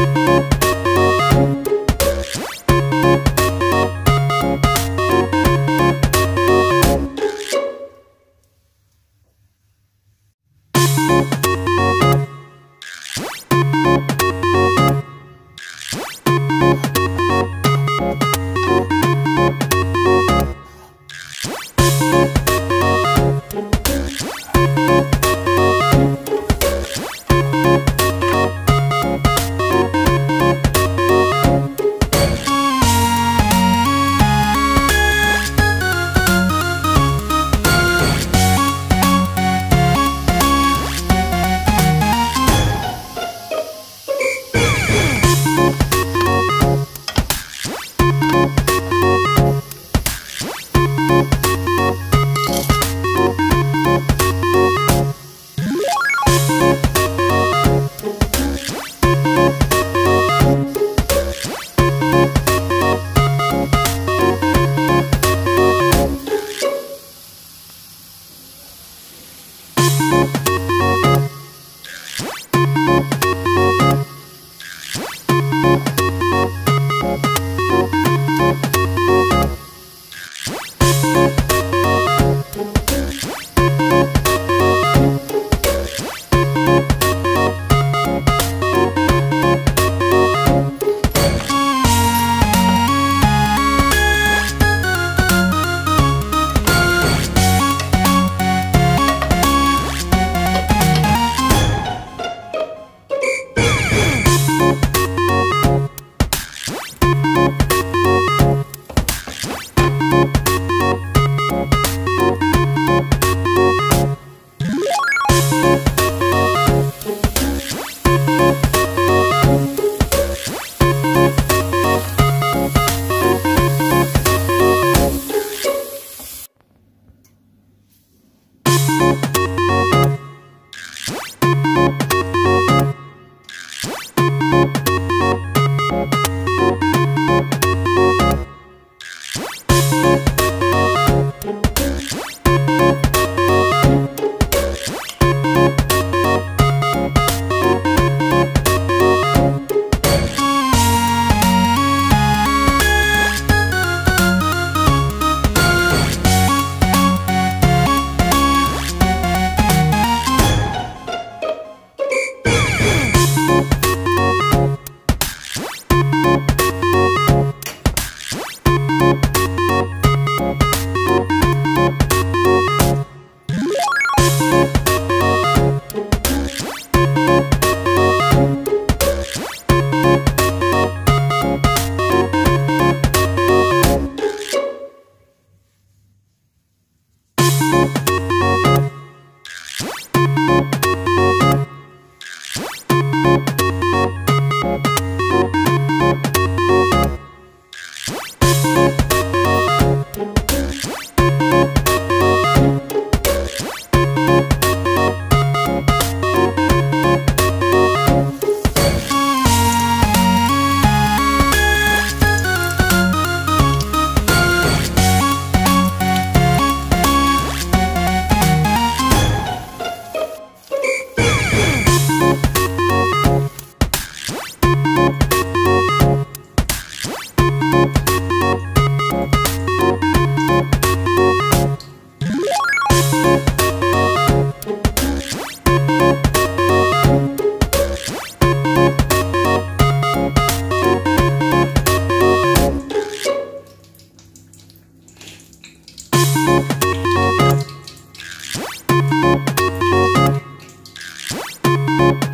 you you you you